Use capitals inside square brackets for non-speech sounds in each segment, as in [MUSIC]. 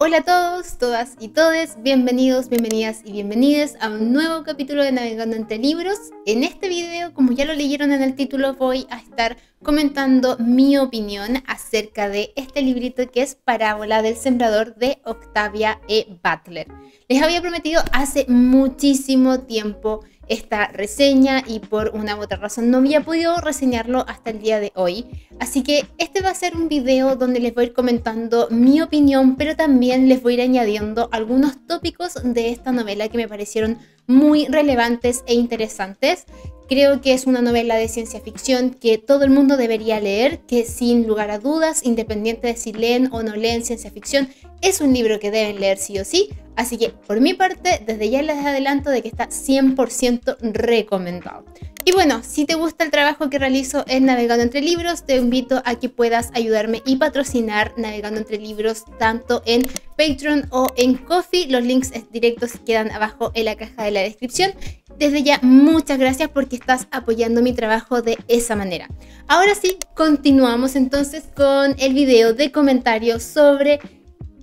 Hola a todos, todas y todes, bienvenidos, bienvenidas y bienvenidas a un nuevo capítulo de Navegando entre Libros. En este video, como ya lo leyeron en el título, voy a estar comentando mi opinión acerca de este librito que es Parábola del Sembrador de Octavia E. Butler. Les había prometido hace muchísimo tiempo esta reseña y por una u otra razón no había podido reseñarlo hasta el día de hoy. Así que este va a ser un video donde les voy a ir comentando mi opinión, pero también les voy a ir añadiendo algunos tópicos de esta novela que me parecieron muy relevantes e interesantes. Creo que es una novela de ciencia ficción que todo el mundo debería leer, que sin lugar a dudas, independiente de si leen o no leen ciencia ficción, es un libro que deben leer sí o sí. Así que por mi parte, desde ya les adelanto de que está 100% recomendado. Y bueno, si te gusta el trabajo que realizo en Navegando entre Libros, te invito a que puedas ayudarme y patrocinar Navegando entre Libros tanto en Patreon o en Coffee. Los links directos quedan abajo en la caja de la descripción. Desde ya, muchas gracias porque estás apoyando mi trabajo de esa manera. Ahora sí, continuamos entonces con el video de comentarios sobre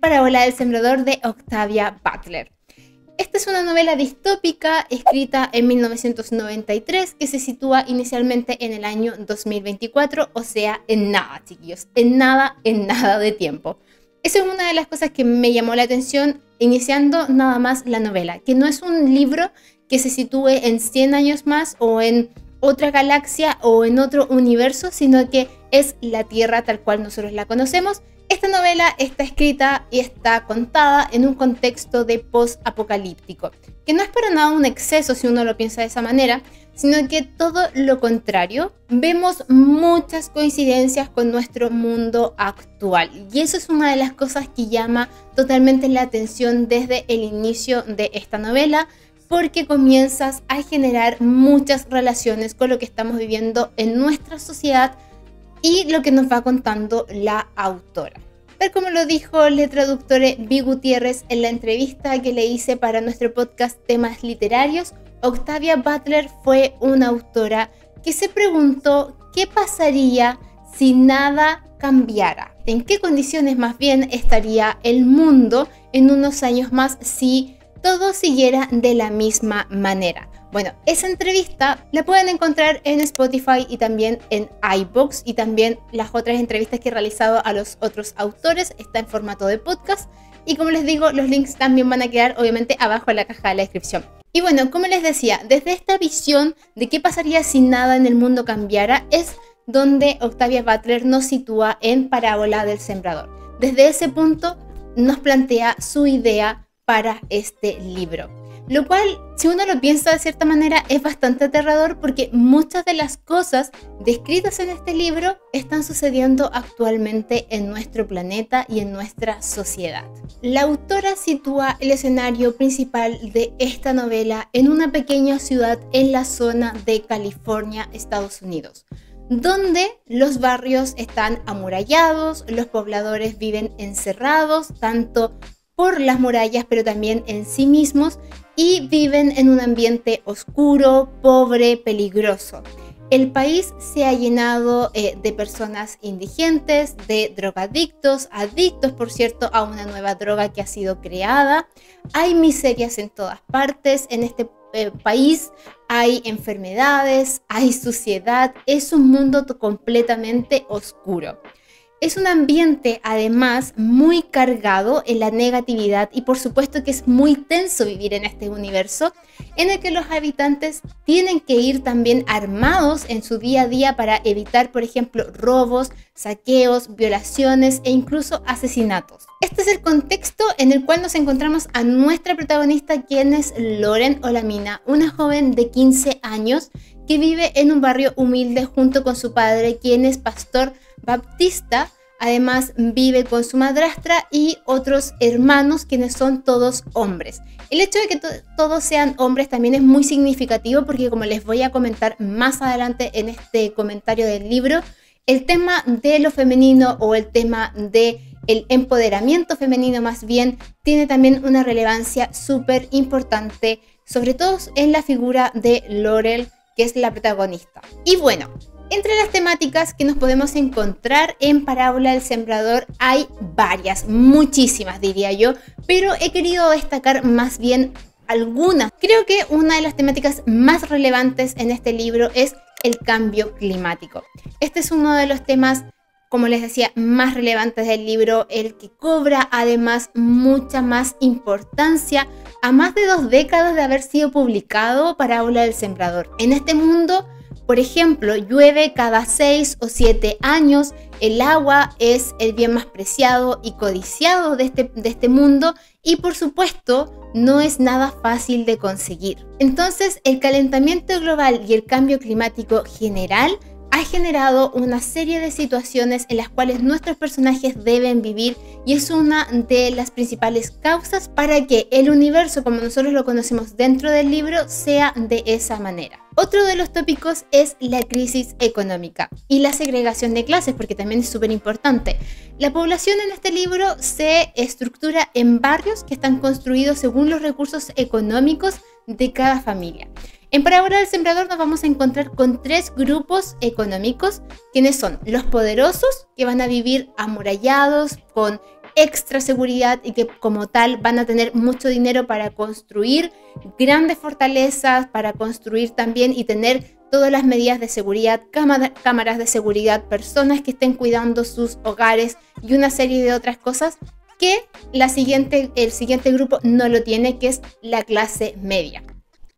Parábola del Sembrador de Octavia Butler. Esta es una novela distópica escrita en 1993 que se sitúa inicialmente en el año 2024, o sea, en nada, chiquillos, en nada, en nada de tiempo. Esa es una de las cosas que me llamó la atención iniciando nada más la novela, que no es un libro que se sitúe en 100 años más o en otra galaxia o en otro universo, sino que es la Tierra tal cual nosotros la conocemos esta novela está escrita y está contada en un contexto de post-apocalíptico, que no es para nada un exceso si uno lo piensa de esa manera, sino que todo lo contrario, vemos muchas coincidencias con nuestro mundo actual. Y eso es una de las cosas que llama totalmente la atención desde el inicio de esta novela, porque comienzas a generar muchas relaciones con lo que estamos viviendo en nuestra sociedad y lo que nos va contando la autora. Tal como lo dijo el traductor Vi Gutiérrez en la entrevista que le hice para nuestro podcast Temas Literarios, Octavia Butler fue una autora que se preguntó qué pasaría si nada cambiara, en qué condiciones más bien estaría el mundo en unos años más si todo siguiera de la misma manera. Bueno, esa entrevista la pueden encontrar en Spotify y también en iBox y también las otras entrevistas que he realizado a los otros autores está en formato de podcast y como les digo, los links también van a quedar obviamente abajo en la caja de la descripción. Y bueno, como les decía, desde esta visión de qué pasaría si nada en el mundo cambiara es donde Octavia Butler nos sitúa en Parábola del Sembrador. Desde ese punto nos plantea su idea para este libro. Lo cual, si uno lo piensa de cierta manera, es bastante aterrador porque muchas de las cosas descritas en este libro están sucediendo actualmente en nuestro planeta y en nuestra sociedad. La autora sitúa el escenario principal de esta novela en una pequeña ciudad en la zona de California, Estados Unidos donde los barrios están amurallados, los pobladores viven encerrados, tanto por las murallas, pero también en sí mismos, y viven en un ambiente oscuro, pobre, peligroso. El país se ha llenado eh, de personas indigentes, de drogadictos, adictos, por cierto, a una nueva droga que ha sido creada. Hay miserias en todas partes. En este eh, país hay enfermedades, hay suciedad. Es un mundo completamente oscuro. Es un ambiente además muy cargado en la negatividad y por supuesto que es muy tenso vivir en este universo en el que los habitantes tienen que ir también armados en su día a día para evitar, por ejemplo, robos, saqueos, violaciones e incluso asesinatos. Este es el contexto en el cual nos encontramos a nuestra protagonista, quien es Loren Olamina, una joven de 15 años que vive en un barrio humilde junto con su padre, quien es pastor Baptista además vive con su madrastra y otros hermanos quienes son todos hombres. El hecho de que todos sean hombres también es muy significativo porque como les voy a comentar más adelante en este comentario del libro, el tema de lo femenino o el tema de el empoderamiento femenino más bien tiene también una relevancia súper importante, sobre todo en la figura de Laurel, que es la protagonista. Y bueno, Entre las temáticas que nos podemos encontrar en Parábola del Sembrador hay varias, muchísimas diría yo, pero he querido destacar más bien algunas. Creo que una de las temáticas más relevantes en este libro es el cambio climático. Este es uno de los temas, como les decía, más relevantes del libro, el que cobra además mucha más importancia a más de dos décadas de haber sido publicado Parábola del Sembrador. En este mundo por ejemplo, llueve cada seis o siete años, el agua es el bien más preciado y codiciado de este, de este mundo y por supuesto no es nada fácil de conseguir. Entonces, el calentamiento global y el cambio climático general ha generado una serie de situaciones en las cuales nuestros personajes deben vivir y es una de las principales causas para que el universo como nosotros lo conocemos dentro del libro sea de esa manera. Otro de los tópicos es la crisis económica y la segregación de clases, porque también es súper importante. La población en este libro se estructura en barrios que están construidos según los recursos económicos de cada familia. En Parábola del Sembrador nos vamos a encontrar con tres grupos económicos, quienes son los poderosos, que van a vivir amurallados, con extra seguridad y que como tal van a tener mucho dinero para construir grandes fortalezas, para construir también y tener todas las medidas de seguridad, cámaras de seguridad, personas que estén cuidando sus hogares y una serie de otras cosas que la siguiente, el siguiente grupo no lo tiene, que es la clase media.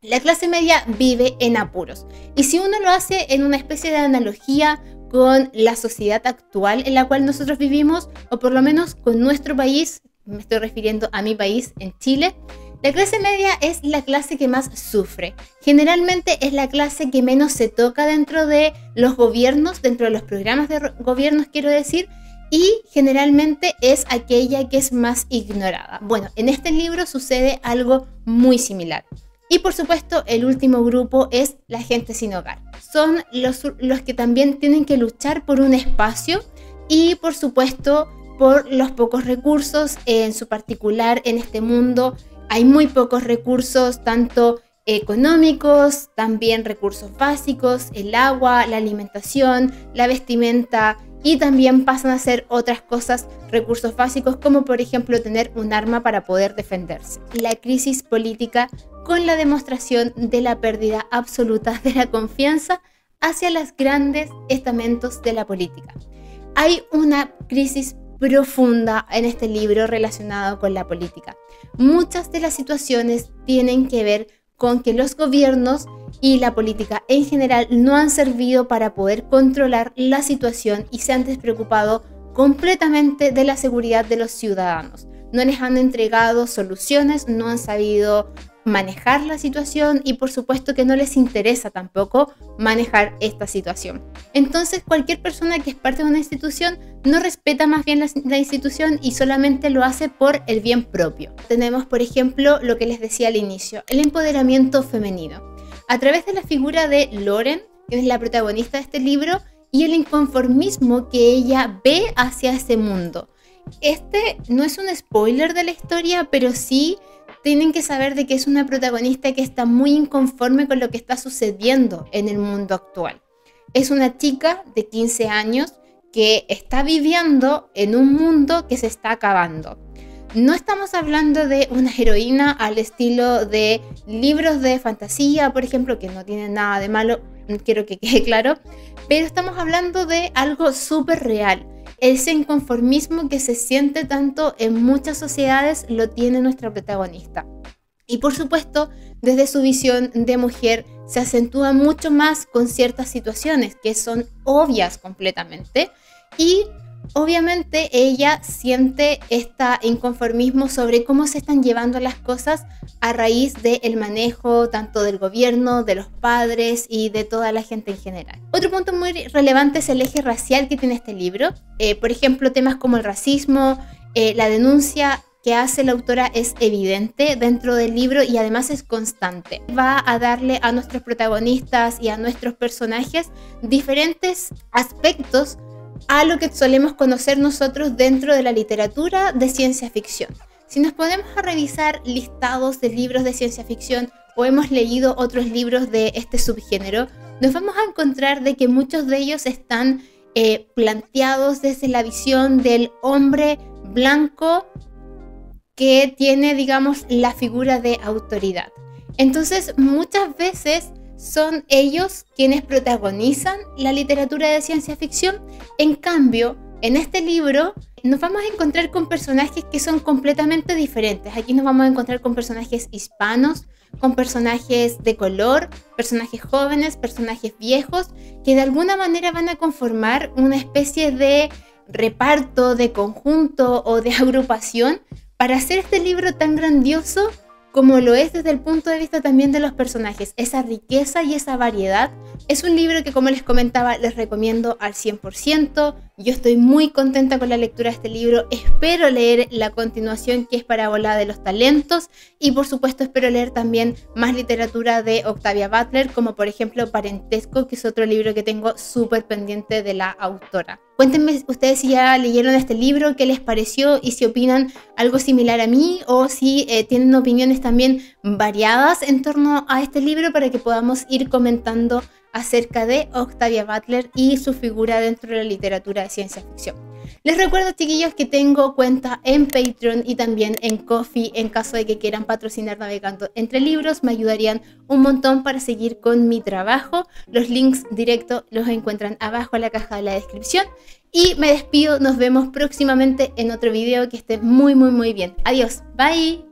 La clase media vive en apuros. Y si uno lo hace en una especie de analogía con la sociedad actual en la cual nosotros vivimos, o por lo menos con nuestro país, me estoy refiriendo a mi país, en Chile, la clase media es la clase que más sufre. Generalmente es la clase que menos se toca dentro de los gobiernos, dentro de los programas de gobiernos, quiero decir, y generalmente es aquella que es más ignorada. Bueno, en este libro sucede algo muy similar. Y por supuesto, el último grupo es la gente sin hogar. Son los, los que también tienen que luchar por un espacio y por supuesto por los pocos recursos, en su particular en este mundo hay muy pocos recursos, tanto económicos, también recursos básicos, el agua, la alimentación, la vestimenta y también pasan a ser otras cosas, recursos básicos como por ejemplo tener un arma para poder defenderse. La crisis política con la demostración de la pérdida absoluta de la confianza hacia los grandes estamentos de la política. Hay una crisis profunda en este libro relacionado con la política. Muchas de las situaciones tienen que ver con que los gobiernos y la política en general no han servido para poder controlar la situación y se han despreocupado completamente de la seguridad de los ciudadanos. No les han entregado soluciones, no han sabido manejar la situación y por supuesto que no les interesa tampoco manejar esta situación. Entonces cualquier persona que es parte de una institución no respeta más bien la, institución y solamente lo hace por el bien propio. Tenemos por ejemplo lo que les decía al inicio, el empoderamiento femenino. A través de la figura de Loren, que es la protagonista de este libro, y el inconformismo que ella ve hacia ese mundo. Este no es un spoiler de la historia, pero sí tienen que saber de que es una protagonista que está muy inconforme con lo que está sucediendo en el mundo actual. Es una chica de 15 años que está viviendo en un mundo que se está acabando. No estamos hablando de una heroína al estilo de libros de fantasía, por ejemplo, que no tienen nada de malo, [LAUGHS] quiero que quede claro, pero estamos hablando de algo súper real ese inconformismo que se siente tanto en muchas sociedades lo tiene nuestra protagonista. Y por supuesto, desde su visión de mujer, se acentúa mucho más con ciertas situaciones que son obvias completamente. Y obviamente ella siente este inconformismo sobre cómo se están llevando las cosas a raíz del manejo tanto del gobierno, de los padres y de toda la gente en general. Otro punto muy relevante es el eje racial que tiene este libro. Eh, por ejemplo, temas como el racismo, eh, la denuncia que hace la autora es evidente dentro del libro y además es constante. Va a darle a nuestros protagonistas y a nuestros personajes diferentes aspectos a lo que solemos conocer nosotros dentro de la literatura de ciencia ficción. Si nos ponemos a revisar listados de libros de ciencia ficción o hemos leído otros libros de este subgénero, nos vamos a encontrar de que muchos de ellos están eh, planteados desde la visión del hombre blanco que tiene, digamos, la figura de autoridad. Entonces, muchas veces son ellos quienes protagonizan la literatura de ciencia ficción. En cambio, en este libro nos vamos a encontrar con personajes que son completamente diferentes. Aquí nos vamos a encontrar con personajes hispanos, con personajes de color, personajes jóvenes, personajes viejos, que de alguna manera van a conformar una especie de reparto, de conjunto o de agrupación para hacer este libro tan grandioso como lo es desde el punto de vista también de los personajes, esa riqueza y esa variedad. Es un libro que como les comentaba les recomiendo al 100%. Yo estoy muy contenta con la lectura de este libro, espero leer la continuación que es Parábola de los Talentos y por supuesto espero leer también más literatura de Octavia Butler, como por ejemplo Parentesco, que es otro libro que tengo súper pendiente de la autora. Cuéntenme ustedes si ya leyeron este libro, qué les pareció y si opinan algo similar a mí o si eh, tienen opiniones también variadas en torno a este libro para que podamos ir comentando acerca de Octavia Butler y su figura dentro de la literatura de ciencia ficción. Les recuerdo, chiquillos, que tengo cuenta en Patreon y también en Coffee en caso de que quieran patrocinar navegando entre libros. Me ayudarían un montón para seguir con mi trabajo. Los links directos los encuentran abajo en la caja de la descripción. Y me despido, nos vemos próximamente en otro video. Que esté muy, muy, muy bien. Adiós, bye.